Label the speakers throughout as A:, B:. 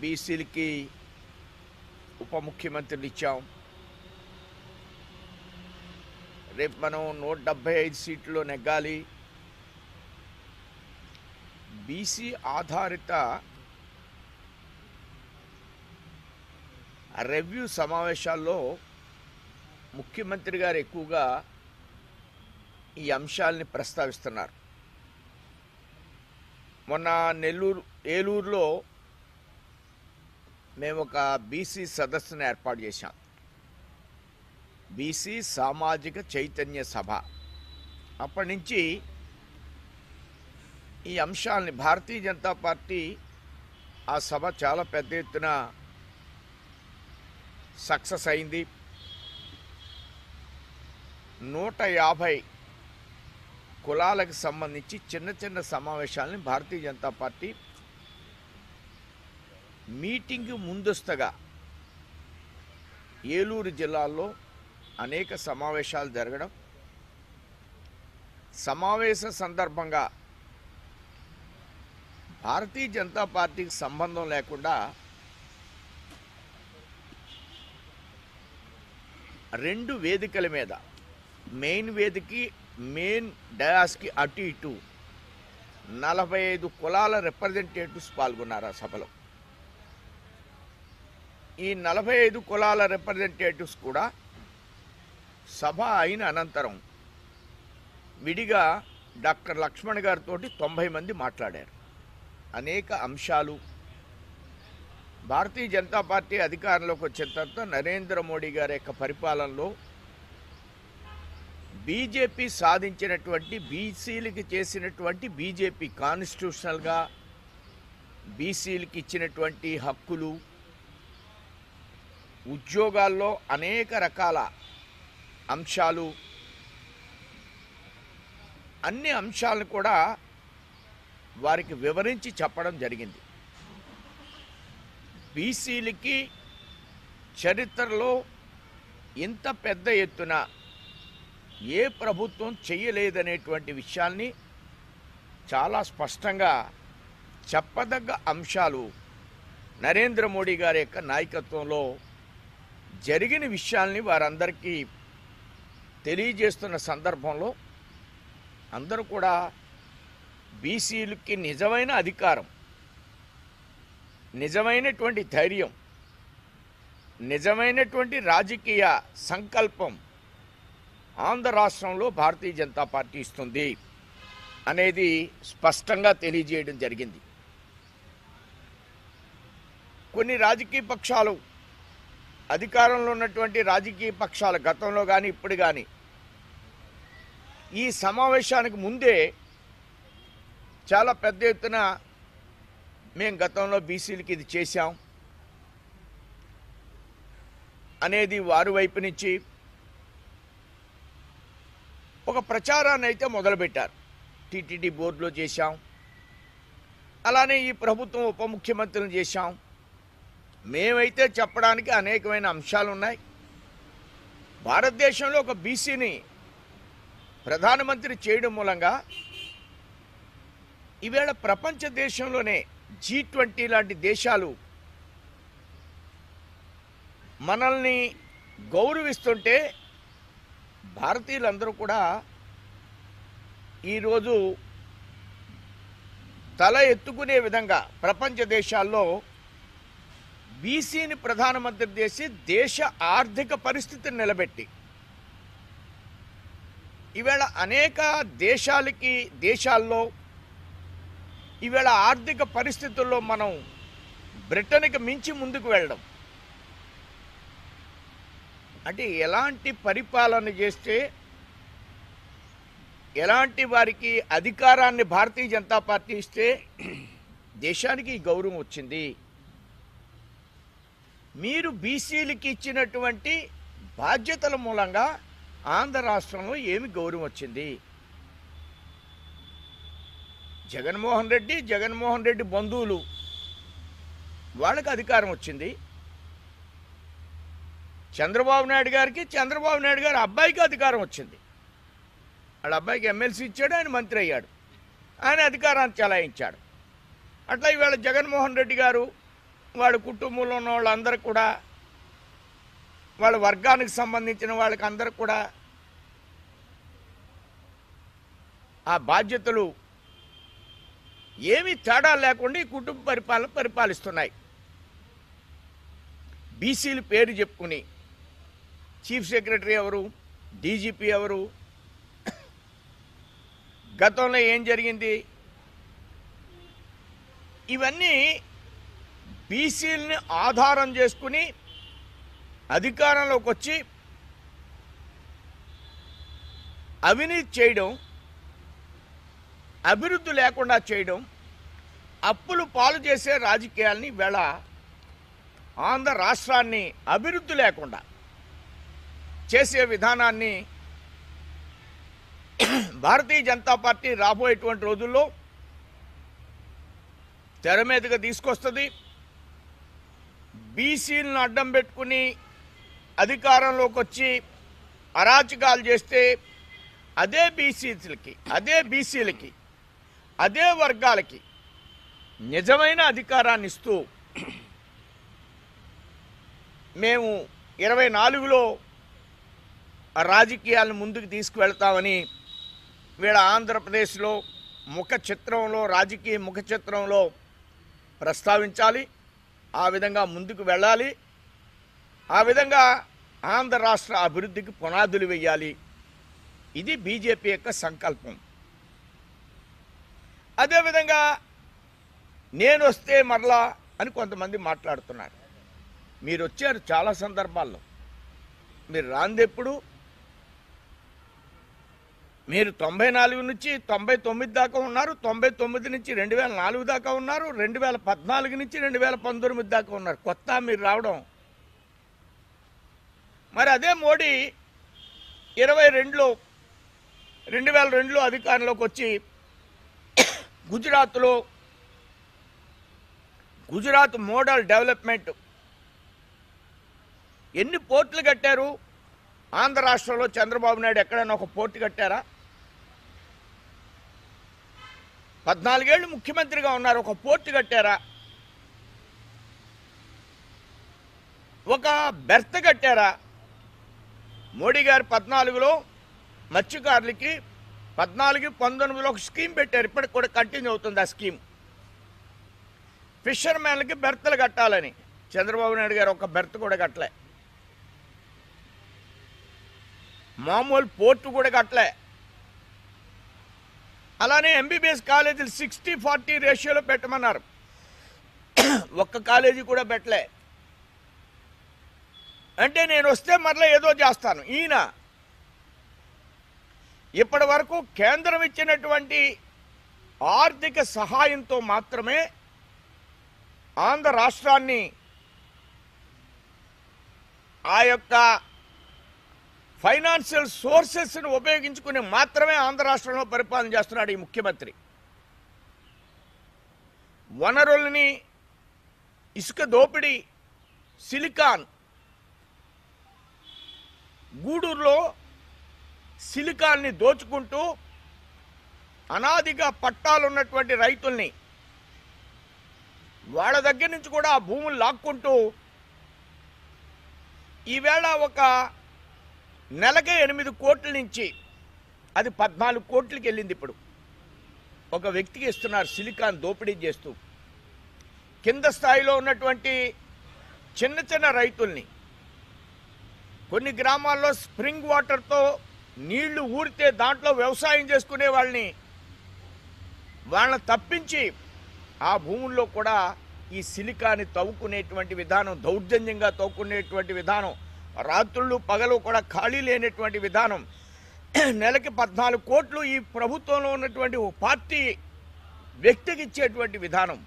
A: బీసీలకి ఉప ముఖ్యమంత్రులు ఇచ్చాం రేపు మనం నూట డెబ్బై ఐదు సీట్లు నెగ్గాలి. బీసీ ఆధారిత రెవ్యూ సమావేశాల్లో ముఖ్యమంత్రి గారు ఎక్కువగా ఈ అంశాలని ప్రస్తావిస్తున్నారు. మొన్న నెల్లూరు ఏలూరులో మేము ఒక బీసీ సదస్సును ఏర్పాటు చేశాం. బీసీ సామాజిక చైతన్య సభ. అప్పటి నుంచి ఈ అంశాలని భారతీయ జనతా పార్టీ ఆ సభ చాలా పెద్ద ఎత్తున సక్సెస్ అయింది. నూట యాభై కులాలకు సంబంధించి చిన్న చిన్న సమావేశాలని భారతీయ జనతా పార్టీ మీటింగ్ ముందస్తుగా ఏలూరు జిల్లాలో అనేక సమావేశాలు జరగడం సమావేశ సందర్భంగా భారతీయ జనతా పార్టీకి సంబంధం లేకుండా రెండు వేదికల మీద మెయిన్ వేదికి మెయిన్ డయాస్కి అటు ఇటు నలభై ఐదు కులాల రిప్రజెంటేటివ్స్ పాల్గొన్నారు ఆ సభలో. ఈ నలభై ఐదు కులాల రిప్రజెంటేటివ్స్ కూడా సభ అయిన అనంతరం విడిగా డాక్టర్ లక్ష్మణ్ గారితో తొంభై మంది మాట్లాడారు. అనేక అంశాలు. భారతీయ జనతా పార్టీ అధికారంలోకి వచ్చిన తర్వాత నరేంద్ర మోడీ గారి యొక్క పరిపాలనలో బీజేపీ సాధించినటువంటి బీసీలకి చేసినటువంటి బీజేపీ కాన్స్టిట్యూషనల్గా బీసీలకి ఇచ్చినటువంటి హక్కులు ఉద్యోగాల్లో అనేక రకాల అంశాలు అన్ని అంశాలను కూడా వారికి వివరించి చెప్పడం జరిగింది. బీసీలకి చరిత్రలో ఇంత పెద్ద ఎత్తున ఏ ప్రభుత్వం చేయలేదనేటువంటి విషయాల్ని చాలా స్పష్టంగా చెప్పదగ్గ అంశాలు నరేంద్ర మోడీ గారి యొక్క నాయకత్వంలో జరిగిన విషయాల్ని వారందరికీ తెలియజేస్తున్న సందర్భంలో అందరూ కూడా బీసీలకి నిజమైన అధికారం నిజమైనటువంటి ధైర్యం నిజమైనటువంటి రాజకీయ సంకల్పం ఆంధ్ర రాష్ట్రంలో భారతీయ జనతా పార్టీ ఇస్తుంది అనేది స్పష్టంగా తెలియజేయడం జరిగింది. కొన్ని రాజకీయ పక్షాలు అధికారంలో ఉన్నటువంటి రాజకీయ పక్షాలు గతంలో కానీ ఇప్పుడు కానీ ఈ సమావేశానికి ముందే చాలా పెద్ద ఎత్తున మేము గతంలో బీసీలకి ఇది చేశాం. అనేది వారి వైపు నుంచి ఒక ప్రచారాన్ని అయితే మొదలుపెట్టారు. టీటీడీ బోర్డులో చేశాం. అలానే ఈ ప్రభుత్వం ఉప ముఖ్యమంత్రులు చేశాం. మేమైతే చెప్పడానికి అనేకమైన అంశాలు ఉన్నాయి భారతదేశంలో ఒక బీసీని ప్రధానమంత్రి చేయడం మూలంగా ఈవేళ ప్రపంచ దేశంలోనే జీ ట్వంటీ లాంటి దేశాలు మనల్ని గౌరవిస్తుంటే భారతీయులందరూ కూడా ఈరోజు తల ఎత్తుకునే విధంగా ప్రపంచ దేశాల్లో బీసీని ప్రధానమంత్రి చేసి దేశ ఆర్థిక పరిస్థితిని నిలబెట్టి. ఈవేళ అనేక దేశాలకి దేశాల్లో ఈవేళ ఆర్థిక పరిస్థితుల్లో మనం బ్రిటన్కి మించి ముందుకు వెళ్ళడం. అంటే ఎలాంటి పరిపాలన చేస్తే ఎలాంటి వారికి అధికారాన్ని భారతీయ జనతా పార్టీ ఇస్తే దేశానికి ఈ గౌరవం వచ్చింది. మీరు బీసీలకి ఇచ్చినటువంటి బాధ్యతల మూలంగా ఆంధ్ర రాష్ట్రంలో ఏమి గౌరవం వచ్చింది? జగన్మోహన్ రెడ్డి జగన్మోహన్ రెడ్డి బంధువులు వాళ్ళకి అధికారం వచ్చింది. చంద్రబాబు నాయుడు గారికి చంద్రబాబు నాయుడు గారి అబ్బాయికి అధికారం వచ్చింది. వాళ్ళ అబ్బాయికి ఎమ్మెల్సీ ఇచ్చాడు ఆయన మంత్రి అయ్యాడు. ఆయన అధికారాన్ని చెలాయించాడు. అట్లా ఇవాళ జగన్మోహన్ రెడ్డి గారు వాళ్ళ కుటుంబంలో ఉన్న వాళ్ళందరూ కూడా వాళ్ళ వర్గానికి సంబంధించిన వాళ్ళకి అందరూ కూడా ఆ బాధ్యతలు ఏమీ తేడా లేకుండా ఈ కుటుంబ పరిపాలన పరిపాలిస్తున్నాయి. బీసీలు పేరు చెప్పుకుని చీఫ్ సెక్రటరీ ఎవరు డీజీపీ ఎవరు గతంలో ఏం జరిగింది? ఇవన్నీ బీసీలని ఆధారం చేసుకుని అధికారంలోకి వచ్చి అవినీతి చేయడం అభివృద్ధి లేకుండా చేయడం అప్పులు పాలు చేసే రాజకీయాల్ని వేళ ఆంధ్ర రాష్ట్రాన్ని అభివృద్ధి లేకుండా చేసే విధానాన్ని భారతీయ జనతా పార్టీ రాబోయేటువంటి రోజుల్లో తెర మీదుగా తీసుకొస్తుంది. బీసీలను అడ్డం పెట్టుకుని అధికారంలోకి వచ్చి అరాచకాలు చేస్తే అదే బీసీలకి అదే బీసీలకి అదే వర్గాలకి నిజమైన అధికారాన్ని ఇస్తూ మేము ఇరవై నాలుగులో రాజకీయాలను ముందుకు తీసుకువెళ్తామని వీడ ఆంధ్రప్రదేశ్లో ముఖ చిత్రంలో రాజకీయ ముఖ చిత్రంలో ప్రస్తావించాలి. ఆ విధంగా ముందుకు వెళ్ళాలి. ఆ విధంగా ఆంధ్ర రాష్ట్ర అభివృద్ధికి పునాదులు వేయాలి. ఇది బీజేపీ యొక్క సంకల్పం. అదేవిధంగా నేను వస్తే మరలా అని కొంతమంది మాట్లాడుతున్నారు. మీరు వచ్చారు చాలా సందర్భాల్లో. మీరు రాందెప్పుడు మీరు తొంభై నాలుగు నుంచి తొంభై తొమ్మిది దాకా ఉన్నారు తొంభై తొమ్మిది నుంచి రెండు వేల నాలుగు దాకా ఉన్నారు రెండు వేల పద్నాలుగు నుంచి రెండు వేల పంతొమ్మిది దాకా ఉన్నారు. కొత్త మీరు రావడం. మరి అదే మోడీ ఇరవై రెండులో రెండు వేల రెండులో అధికారంలోకి వచ్చి గుజరాత్లో గుజరాత్ మోడల్ డెవలప్మెంట్ ఎన్ని పోర్టులు కట్టారు? ఆంధ్ర రాష్ట్రంలో చంద్రబాబు నాయుడు ఎక్కడైనా ఒక పోర్టు కట్టారా? పద్నాలుగేళ్ళు ముఖ్యమంత్రిగా ఉన్నారు. ఒక పోర్టు కట్టారా? ఒక బెర్త్ కట్టారా? మోడీ గారు పద్నాలుగులో మత్స్యకారులకి పద్నాలుగు పంతొమ్మిదిలో ఒక స్కీమ్ పెట్టారు. ఇప్పటికి కూడా కంటిన్యూ అవుతుంది ఆ స్కీమ్. ఫిషర్మెన్లకి బెర్తలు కట్టాలని. చంద్రబాబు నాయుడు గారు ఒక బెర్త్ కూడా కట్టలే. మామూలు పోర్టు కూడా కట్టలే. అలానే ఎంబీబీఎస్ కాలేజీలు సిక్స్టీ ఫార్టీ రేషియోలో పెట్టమన్నారు. ఒక్క కాలేజీ కూడా పెట్టలే. అంటే నేను వస్తే మరలా ఏదో చేస్తాను. ఈయన ఇప్పటి వరకు కేంద్రం ఇచ్చినటువంటి ఆర్థిక సహాయంతో మాత్రమే ఆంధ్ర రాష్ట్రాన్ని ఆ యొక్క ఫైనాన్షియల్ సోర్సెస్ని ఉపయోగించుకుని మాత్రమే ఆంధ్ర రాష్ట్రంలో పరిపాలన చేస్తున్నాడు ఈ ముఖ్యమంత్రి. వనరుల్ని ఇసుక దోపిడీ సిలికాన్. గూడూరులో సిలికాన్ని దోచుకుంటూ అనాదిగా పట్టాలున్నటువంటి రైతుల్ని వాళ్ళ దగ్గర నుంచి కూడా ఆ భూములు లాక్కుంటూ ఈవేళ ఒక నెలకే ఎనిమిది కోట్ల నుంచి అది పద్నాలుగు కోట్లకి వెళ్ళింది ఇప్పుడు. ఒక వ్యక్తికి ఇస్తున్నారు సిలికాన్ దోపిడీ చేస్తూ. కింద స్థాయిలో ఉన్నటువంటి చిన్న చిన్న రైతుల్ని కొన్ని గ్రామాల్లో స్ప్రింగ్ వాటర్తో నీళ్ళు ఊరితే దాంట్లో వ్యవసాయం చేసుకునే వాళ్ళని వాళ్ళని తప్పించి ఆ భూముల్లో కూడా ఈ సిలికాని తవ్వుకునేటువంటి విధానం దౌర్జన్యంగా తవ్వుకునేటువంటి విధానం రాత్రుళ్ళు పగలు కూడా ఖాళీ లేనటువంటి విధానం. నెలకి పద్నాలుగు కోట్లు ఈ ప్రభుత్వంలో ఉన్నటువంటి ఓ పార్టీ వ్యక్తికి ఇచ్చేటువంటి విధానం.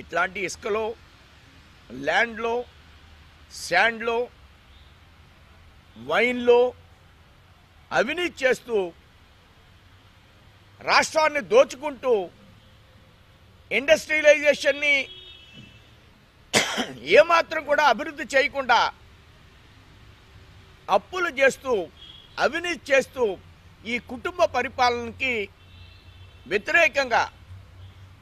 A: ఇట్లాంటి ఇసుకలో ల్యాండ్లో శాండ్లో వైన్లో అవినీతి చేస్తూ రాష్ట్రాన్ని దోచుకుంటూ ఇండస్ట్రియలైజేషన్ని ఏమాత్రం కూడా అభివృద్ధి చేయకుండా అప్పులు చేస్తూ అవినీతి చేస్తూ ఈ కుటుంబ పరిపాలనకి వ్యతిరేకంగా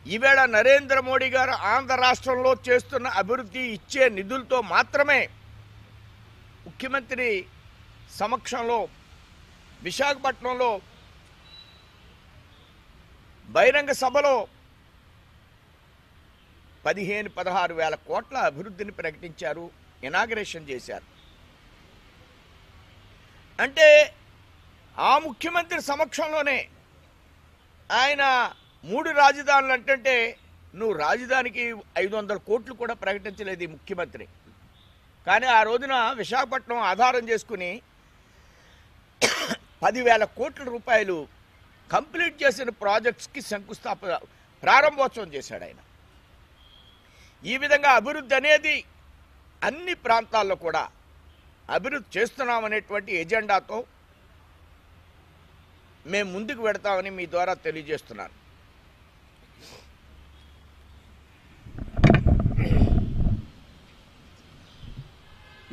A: ఈవేళ నరేంద్ర మోడీ గారు ఆంధ్ర రాష్ట్రంలో చేస్తున్న అభివృద్ధి ఇచ్చే నిధులతో మాత్రమే ముఖ్యమంత్రి సమక్షంలో విశాఖపట్నంలో బహిరంగ సభలో పదిహేను పదహారు వేల కోట్ల అభివృద్ధిని ప్రకటించారు ఇనాగరేషన్ చేశారు. అంటే ఆ ముఖ్యమంత్రి సమక్షంలోనే ఆయన మూడు రాజధానులు అంటే నువ్వు రాజధానికి ఐదు వందల కోట్లు కూడా ప్రకటించలేదు ఈ ముఖ్యమంత్రి. కానీ ఆ రోజున విశాఖపట్నం ఆధారం చేసుకుని పదివేల కోట్ల రూపాయలు కంప్లీట్ చేసిన ప్రాజెక్ట్స్కి శంకుస్థాపన ప్రారంభోత్సవం చేశాడు ఆయన. ఈ విధంగా అభివృద్ధి అనేది అన్ని ప్రాంతాల్లో కూడా అభివృద్ధి చేస్తున్నామనేటువంటి ఎజెండాతో మేము ముందుకు పెడతామని మీ ద్వారా తెలియజేస్తున్నాను.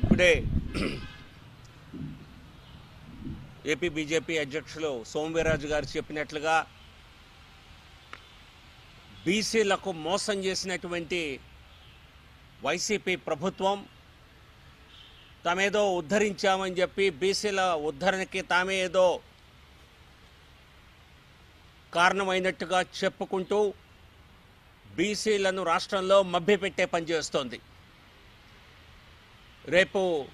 B: ఇప్పుడే ఏపీ బీజేపీ అధ్యక్షులు సోమవీరాజు గారు చెప్పినట్లుగా బీసీలకు మోసం చేసినటువంటి వైసీపీ ప్రభుత్వం తామేదో ఉద్ధరించామని చెప్పి బీసీల ఉద్ధరణకి తామే ఏదో కారణమైనట్టుగా చెప్పుకుంటూ బీసీలను రాష్ట్రంలో మభ్యపెట్టే పని చేస్తోంది. రేపు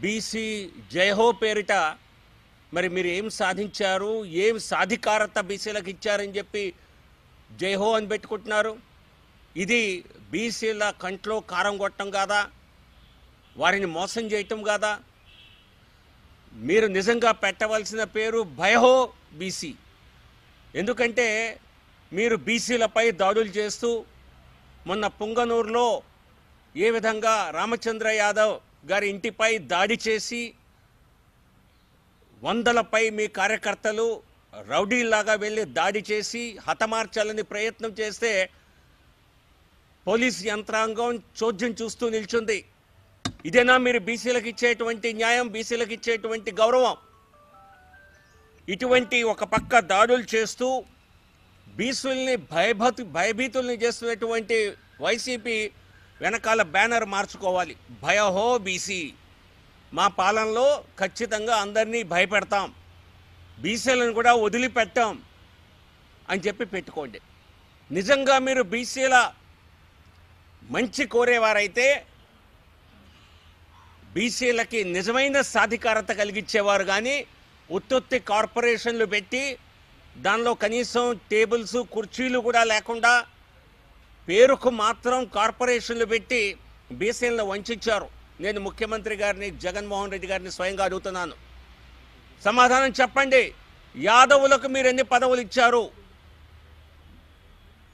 B: బీసీ జయహో పేరిట మరి మీరు ఏం సాధించారు? ఏం సాధికారత బీసీలకు ఇచ్చారని చెప్పి జయహో అని పెట్టుకుంటున్నారు. ఇది బీసీల కంట్లో కారం కొట్టం కాదా? వారిని మోసం చేయటం కాదా? మీరు నిజంగా పెట్టవలసిన పేరు భయహో బీసీ. ఎందుకంటే మీరు బీసీలపై దాడులు చేస్తూ మొన్న పుంగనూరులో ఏ విధంగా రామచంద్ర యాదవ్ గారి ఇంటిపై దాడి చేసి వందలపై మీ కార్యకర్తలు రౌడీలాగా వెళ్ళి దాడి చేసి హతమార్చాలని ప్రయత్నం చేస్తే పోలీస్ యంత్రాంగం చోద్యం చూస్తూ నిల్చుంది. ఇదేనా మీరు బీసీలకు ఇచ్చేటువంటి న్యాయం బీసీలకు ఇచ్చేటువంటి గౌరవం? ఇటువంటి ఒక పక్క దాడులు చేస్తూ బీసీల్ని భయభతి భయభీతుల్ని చేస్తున్నటువంటి వైసీపీ వెనకాల బ్యానర్ మార్చుకోవాలి. భయహో బీసీ. మా పాలనలో ఖచ్చితంగా అందరినీ భయపెడతాం. బీసీలను కూడా వదిలిపెట్టాం అని చెప్పి పెట్టుకోండి. నిజంగా మీరు బీసీల మంచి కోరేవారైతే బీసీలకి నిజమైన సాధికారత కలిగించేవారు కానీ ఉత్తుత్తి కార్పొరేషన్లు పెట్టి దానిలో కనీసం టేబుల్స్ కుర్చీలు కూడా లేకుండా పేరుకు మాత్రం కార్పొరేషన్లు పెట్టి బీసీలను వంచారు. నేను ముఖ్యమంత్రి గారిని జగన్మోహన్ రెడ్డి గారిని స్వయంగా అడుగుతున్నాను. సమాధానం చెప్పండి. యాదవులకు మీరు ఎన్ని పదవులు ఇచ్చారు?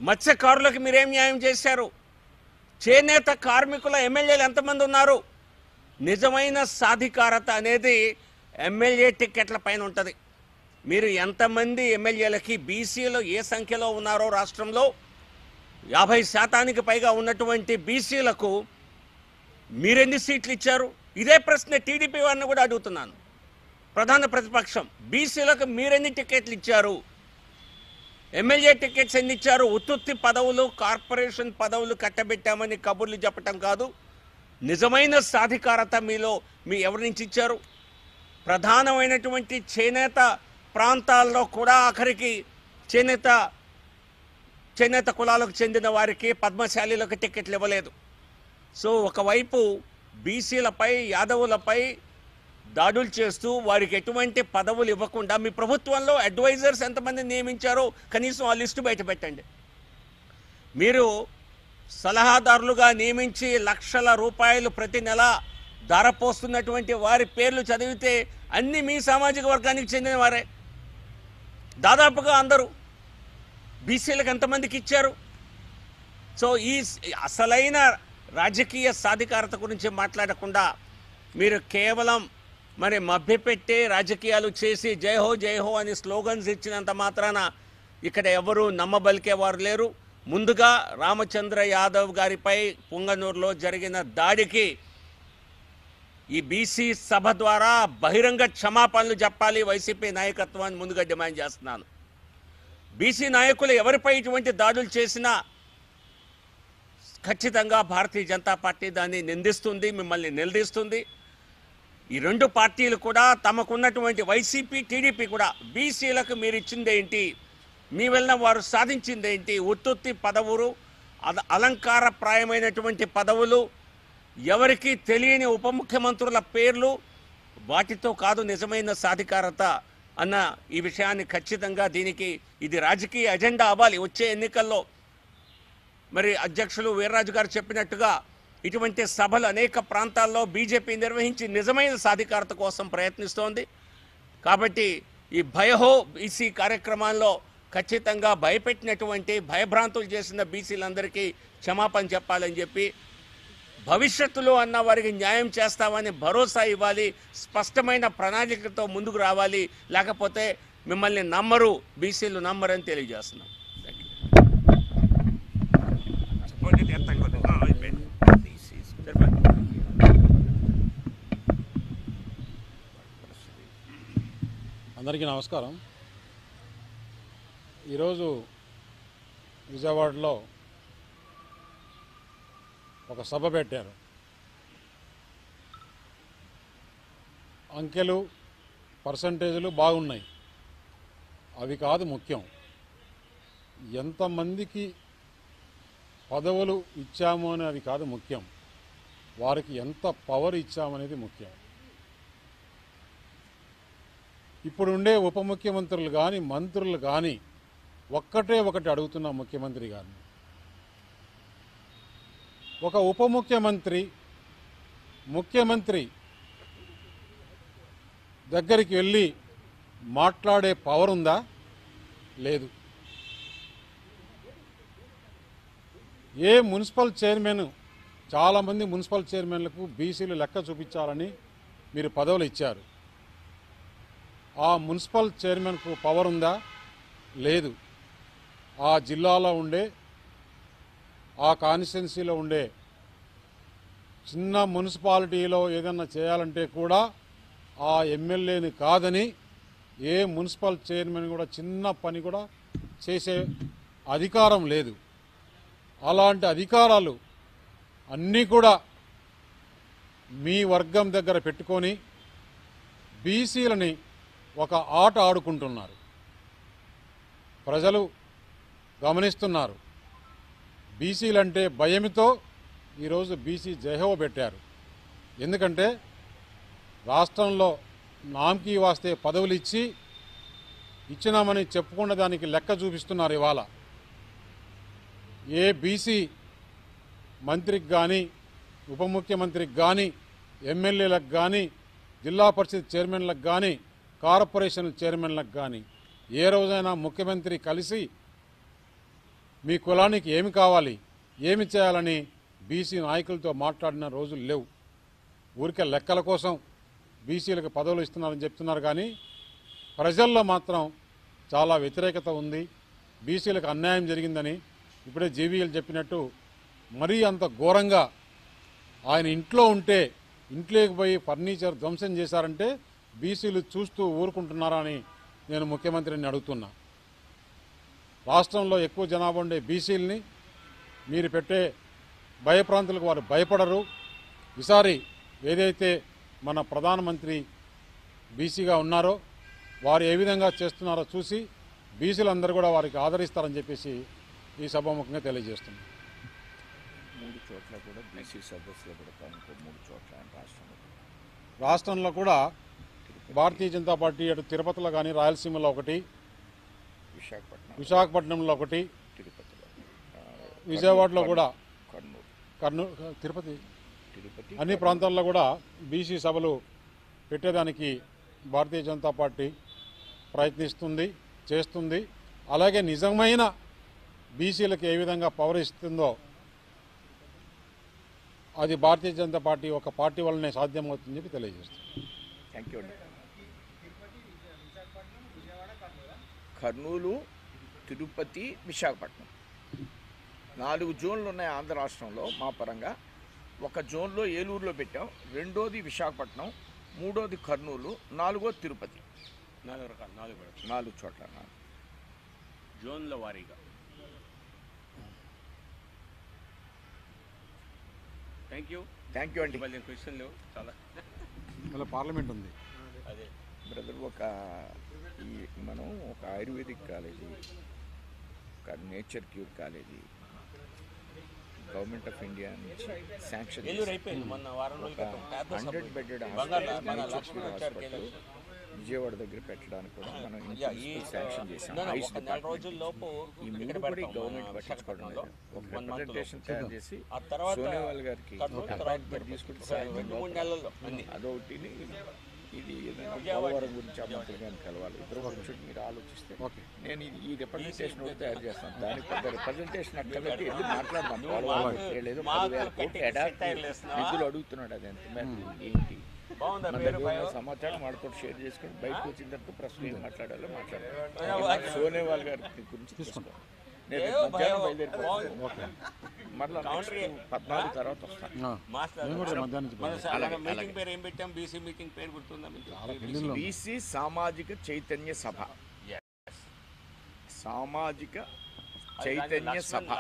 B: మత్స్యకారులకు మీరేం న్యాయం చేశారు? చేనేత కార్మికుల ఎమ్మెల్యేలు ఎంతమంది ఉన్నారు? నిజమైన సాధికారత అనేది ఎమ్మెల్యే టిక్కెట్ల పైన ఉంటుంది. మీరు ఎంతమంది ఎమ్మెల్యేలకి బీసీలో ఏ సంఖ్యలో ఉన్నారో రాష్ట్రంలో యాభై శాతానికి పైగా ఉన్నటువంటి బీసీలకు మీరెన్ని సీట్లు ఇచ్చారు? ఇదే ప్రశ్న టీడీపీ వారిని కూడా అడుగుతున్నాను. ప్రధాన ప్రతిపక్షం బీసీలకు మీరెన్ని టికెట్లు ఇచ్చారు? ఎమ్మెల్యే టికెట్స్ ఎన్ని ఇచ్చారు? ఉత్తుత్తి పదవులు కార్పొరేషన్ పదవులు కట్టబెట్టామని కబుర్లు చెప్పటం కాదు. నిజమైన సాధికారత మీలో మీ ఎవరి నుంచి ఇచ్చారు? ప్రధానమైనటువంటి చేనేత ప్రాంతాల్లో కూడా ఆఖరికి చేనేత చేనేత కులాలకు చెందిన వారికి పద్మశాలీలకు టికెట్లు ఇవ్వలేదు. సో ఒకవైపు బీసీలపై యాదవులపై దాడులు చేస్తూ వారికి ఎటువంటి పదవులు ఇవ్వకుండా మీ ప్రభుత్వంలో అడ్వైజర్స్ ఎంతమంది నియమించారో కనీసం ఆ లిస్టు బయట పెట్టండి. మీరు సలహాదారులుగా నియమించి లక్షల రూపాయలు ప్రతి నెల ధరపోస్తున్నటువంటి వారి పేర్లు చదివితే అన్ని మీ సామాజిక వర్గానికి చెందిన వారే. దాదాపుగా అందరూ బీసీలకు ఎంతమందికి ఇచ్చారు? సో ఈ అసలైన రాజకీయ సాధికారత గురించి మాట్లాడకుండా మీరు కేవలం మరి మభ్యపెట్టే రాజకీయాలు చేసి జయహో జయహో అని స్లోగన్స్ ఇచ్చినంత మాత్రాన ఇక్కడ ఎవరు నమ్మబలికేవారు లేరు. ముందుగా రామచంద్ర యాదవ్ గారిపై పుంగనూరులో జరిగిన దాడికి ఈ బీసీ సభ ద్వారా బహిరంగ క్షమాపణలు చెప్పాలి వైసీపీ నాయకత్వాన్ని ముందుగా డిమాండ్ చేస్తున్నాను. బీసీ నాయకులు ఎవరిపై ఇటువంటి దాడులు చేసినా ఖచ్చితంగా భారతీయ జనతా పార్టీ దాన్ని నిందిస్తుంది మిమ్మల్ని నిలదీస్తుంది. ఈ రెండు పార్టీలు కూడా తమకున్నటువంటి వైసీపీ టీడీపీ కూడా బీసీలకు మీరు ఇచ్చిందేంటి మీ వలన వారు సాధించింది ఏంటి? ఉత్తుత్తి పదవులు అల అలంకారప్రాయమైనటువంటి పదవులు ఎవరికి తెలియని ఉప ముఖ్యమంత్రుల పేర్లు వాటితో కాదు నిజమైన సాధికారత అన్న ఈ విషయాన్ని ఖచ్చితంగా దీనికి ఇది రాజకీయ ఎజెండా అవ్వాలి వచ్చే ఎన్నికల్లో. మరి అధ్యక్షులు వీర్రాజు గారు చెప్పినట్టుగా ఇటువంటి సభలు అనేక ప్రాంతాల్లో బీజేపీ నిర్వహించి నిజమైన సాధికారత కోసం ప్రయత్నిస్తోంది. కాబట్టి ఈ భయహో బీసీ కార్యక్రమాల్లో ఖచ్చితంగా భయపెట్టినటువంటి భయభ్రాంతులు చేసిన బీసీలందరికీ క్షమాపణ చెప్పాలని చెప్పి భవిష్యత్తులో అన్న వారికి న్యాయం చేస్తామని భరోసా ఇవ్వాలి స్పష్టమైన ప్రణాళికతో ముందుకు రావాలి లేకపోతే మిమ్మల్ని నమ్మరు బీసీలు నమ్మరని తెలియజేస్తున్నాం.
C: అందరికీ నమస్కారం. ఈరోజు విజయవాడలో ఒక సభ పెట్టారు. అంకెలు పర్సంటేజీలు బాగున్నాయి. అవి కాదు ముఖ్యం. ఎంతమందికి పదవులు ఇచ్చాము అని అవి కాదు ముఖ్యం. వారికి ఎంత పవర్ ఇచ్చామనేది ముఖ్యం. ఇప్పుడుండే ఉప ముఖ్యమంత్రులు కానీ మంత్రులు కానీ ఒక్కటే ఒకటి అడుగుతున్నా ముఖ్యమంత్రి గారిని. ఒక ఉప ముఖ్యమంత్రి ముఖ్యమంత్రి దగ్గరికి వెళ్ళి మాట్లాడే పవర్ ఉందా? లేదు. ఏ మున్సిపల్ చైర్మన్ చాలామంది మున్సిపల్ చైర్మన్లకు బీసీలు లెక్క చూపించాలని మీరు పదవులు ఇచ్చారు. ఆ మున్సిపల్ చైర్మన్కు పవర్ ఉందా? లేదు. ఆ జిల్లాలో ఉండే ఆ కాన్స్టిట్యున్సీలో ఉండే చిన్న మున్సిపాలిటీలో ఏదన్నా చేయాలంటే కూడా ఆ ఎమ్మెల్యేని కాదని ఏ మున్సిపల్ చైర్మన్ కూడా చిన్న పని కూడా చేసే అధికారం లేదు. అలాంటి అధికారాలు అన్నీ కూడా మీ వర్గం దగ్గర పెట్టుకొని బీసీలని ఒక ఆట ఆడుకుంటున్నారు. ప్రజలు గమనిస్తున్నారు. బీసీలంటే భయమితో ఈరోజు బీసీ జయహో పెట్టారు. ఎందుకంటే రాష్ట్రంలో నామ్కీ వాస్తే పదవులు ఇచ్చి ఇచ్చినామని చెప్పుకున్న దానికి లెక్క చూపిస్తున్నారు ఇవాళ. ఏ బీసీ మంత్రికి కానీ ఉప ముఖ్యమంత్రికి కానీ ఎమ్మెల్యేలకు కానీ జిల్లా పరిషత్ చైర్మన్లకు కానీ కార్పొరేషన్ చైర్మన్లకు కానీ ఏ రోజైనా ముఖ్యమంత్రి కలిసి మీ కులానికి ఏమి కావాలి ఏమి చేయాలని బీసీ నాయకులతో మాట్లాడిన రోజులు లేవు. ఊరికే లెక్కల కోసం బీసీలకు పదవులు ఇస్తున్నారని చెప్తున్నారు కానీ ప్రజల్లో మాత్రం చాలా వ్యతిరేకత ఉంది. బీసీలకు అన్యాయం జరిగిందని ఇప్పుడే జీవీఎల్ చెప్పినట్టు మరీ అంత ఘోరంగా ఆయన ఇంట్లో ఉంటే ఇంట్లోకి పోయి ఫర్నిచర్ ధ్వంసం చేశారంటే బీసీలు చూస్తూ ఊరుకుంటున్నారా అని నేను ముఖ్యమంత్రిని అడుగుతున్నా. రాష్ట్రంలో ఎక్కువ జనాభా ఉండే బీసీలని మీరు పెట్టే భయప్రాంతులకు వారు భయపడరు. ఈసారి ఏదైతే మన ప్రధానమంత్రి బీసీగా ఉన్నారో వారు ఏ విధంగా చేస్తున్నారో చూసి బీసీలందరూ కూడా వారికి ఆదరిస్తారని చెప్పేసి ఈ సభాముఖంగా తెలియజేస్తున్నాం.
A: మూడు చోట్ల కూడా బీసీ సదస్సులు మూడు చోట్ల రాష్ట్రంలో.
C: రాష్ట్రంలో కూడా భారతీయ జనతా పార్టీ అటు తిరుపతిలో కానీ రాయలసీమలో ఒకటి
A: విశాఖపట్నం.
C: విశాఖపట్నంలో ఒకటి
A: తిరుపతిలో.
C: విజయవాడలో కూడా
A: కర్నూలు.
C: కర్నూలు తిరుపతి.
A: తిరుపతి
C: అన్ని ప్రాంతాల్లో కూడా బీసీ సభలు పెట్టేదానికి భారతీయ జనతా పార్టీ ప్రయత్నిస్తుంది చేస్తుంది. అలాగే నిజమైన బీసీలకు ఏ విధంగా పవర్ ఇస్తుందో అది భారతీయ జనతా పార్టీ ఒక పార్టీ వల్లనే సాధ్యమవుతుందని చెప్పి తెలియజేస్తుంది
A: థ్యాంక్ యూ అండి. కర్నూలు తిరుపతి విశాఖపట్నం. నాలుగు జోన్లు ఉన్నాయి ఆంధ్ర రాష్ట్రంలో మా పరంగా. ఒక జోన్లో ఏలూరులో పెట్టాం రెండోది విశాఖపట్నం మూడోది కర్నూలు నాలుగోది తిరుపతి.
B: నాలుగు రకాలు నాలుగు.
A: నాలుగు చోట్ల నాలుగు.
B: జోన్ల వారీగా. థ్యాంక్ యూ
A: థ్యాంక్ యూ అండి
B: మళ్ళీ క్వశ్చన్ లేవు చాలా.
C: ఇలా పార్లమెంట్ ఉంది.
B: అదే.
A: బ్రదర్ ఒక ఈ మనం ఒక ఆయుర్వేదిక్ కాలేజీ ఒక nature cure college government of India నుంచి శాంక్షన్. హండ్రెడ్ బెడెడ్
B: బంగారు
A: హాస్పిటల్. విజయవాడ దగ్గర పెట్టడానికి కూడా మనం శాంక్షన్ చేసాం ఈ మూడు కూడా గవర్నమెంట్ పట్టించుకోవడం. లేదు ఒక రిప్రజెంటేషన్. తయారు చేసి
B: ఆ తర్వాత
A: సోనేవాల్ గారికి అదొకటి ఇది. పోలవరం గురించి మంత్రి గారిని కలవాలి. ఇద్దరు కూర్చొని మీరు ఆలోచిస్తే
C: ఓకే
A: నేను ఇది ఈ రిప్రజెంటేషన్ తయారు చేస్తాను. దానికి పెద్ద రిప్రజెంటేషన్ అక్కర్లేదు వెళ్ళి మాట్లాడదాం పోలవరం పదివేల కోట్లు? నిధులు అడుగుతున్నాడు అది ఎంత? మేర ఏంటి? మన దగ్గర సమాచారం వాళ్ళతో షేర్ చేసుకొని బయటకు వచ్చిన తర్వాత ప్రశ్న ఏం మాట్లాడాలో. మాట్లాడాలి సోనేవాల్ గారి గురించి తీసుకుంటాం పద్నాలుగు తర్వాత
B: మీటింగ్. పేరు ఏం పెట్టాం? బీసీ మీటింగ్ పేరు గుర్తుందా.
A: బీసీ సామాజిక చైతన్య సభ.
B: Yes.
A: సామాజిక చైతన్య
B: లక్ష్మణ్-
A: సభ.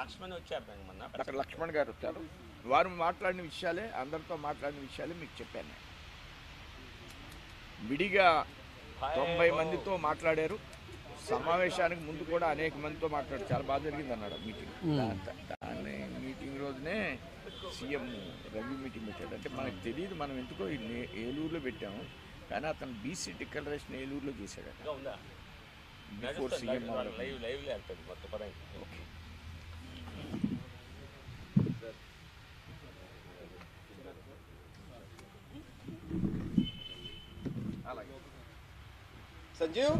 A: డాక్టర్ లక్ష్మణ్ గారు వచ్చారు. వారు మాట్లాడిన విషయాలే అందరితో మాట్లాడిన విషయాలే మీకు చెప్పాను. విడిగా తొంభై మందితో మాట్లాడారు. సమావేశానికి ముందు కూడా అనేక మందితో మాట్లాడారు. చాలా బాగా జరిగింది అన్నాడు మీటింగ్ దాన్ని మీటింగ్ రోజునే సీఎం రవి మీటింగ్ పెట్టాడు. అంటే మనకు తెలియదు మనం ఎందుకో ఏలూరులో పెట్టాము. కానీ అతను బీసీ డిక్లరేషన్ ఏలూరులో చేశాడట.
B: ఉందా?
A: Before CM okay.
D: సంజీవ్?